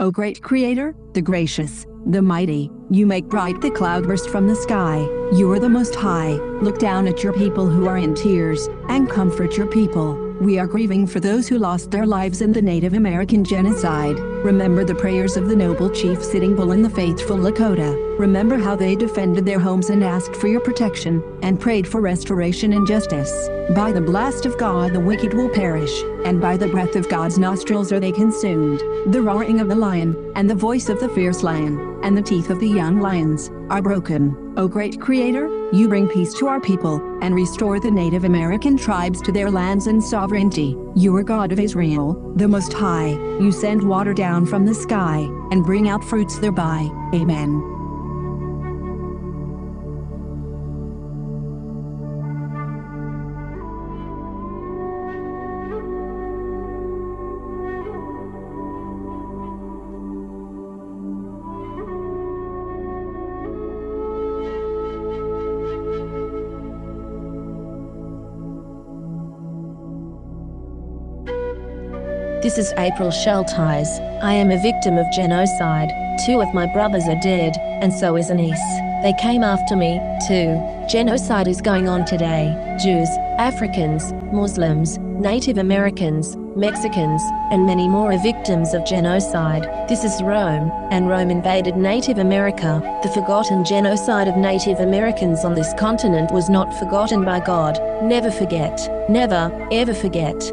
O great Creator, the gracious, the mighty, you make bright the cloudburst from the sky. You are the Most High. Look down at your people who are in tears, and comfort your people. We are grieving for those who lost their lives in the Native American genocide. Remember the prayers of the noble chief Sitting Bull and the faithful Lakota. Remember how they defended their homes and asked for your protection, and prayed for restoration and justice. By the blast of God the wicked will perish, and by the breath of God's nostrils are they consumed. The roaring of the lion, and the voice of the fierce lion, and the teeth of the young lions, are broken. O great Creator, you bring peace to our people, and restore the Native American tribes to their lands and sovereignty. You are God of Israel, the Most High. You send water down from the sky, and bring out fruits thereby. Amen. This is April Schulthies. I am a victim of genocide. Two of my brothers are dead, and so is a niece. They came after me, too. Genocide is going on today. Jews, Africans, Muslims, Native Americans, Mexicans, and many more are victims of genocide. This is Rome, and Rome invaded Native America. The forgotten genocide of Native Americans on this continent was not forgotten by God. Never forget. Never, ever forget.